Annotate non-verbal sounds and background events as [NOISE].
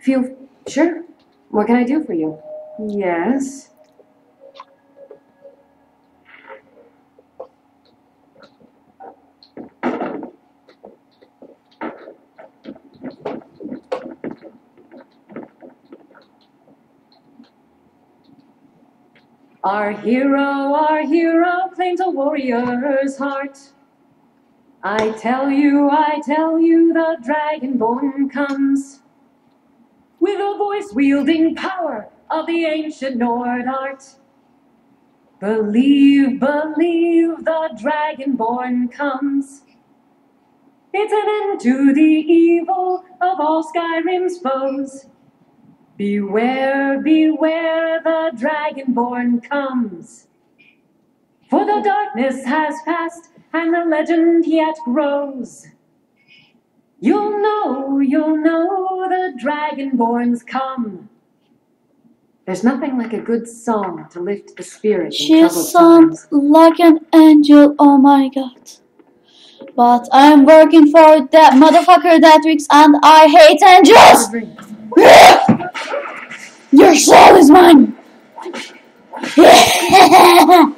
Feel sure. What can I do for you? Yes. Our hero, our hero claims a warrior's heart. I tell you, I tell you, the dragonborn comes a voice wielding power of the ancient Nord art. Believe, believe, the dragonborn comes. It's an end to the evil of all Skyrim's foes. Beware, beware, the dragonborn comes. For the darkness has passed, and the legend yet grows. You'll know, you'll know the dragonborns come. There's nothing like a good song to lift the spirit She sounds like an angel, oh my god. But I'm working for that motherfucker that weeks and I hate angels! [LAUGHS] Your soul is mine! [LAUGHS]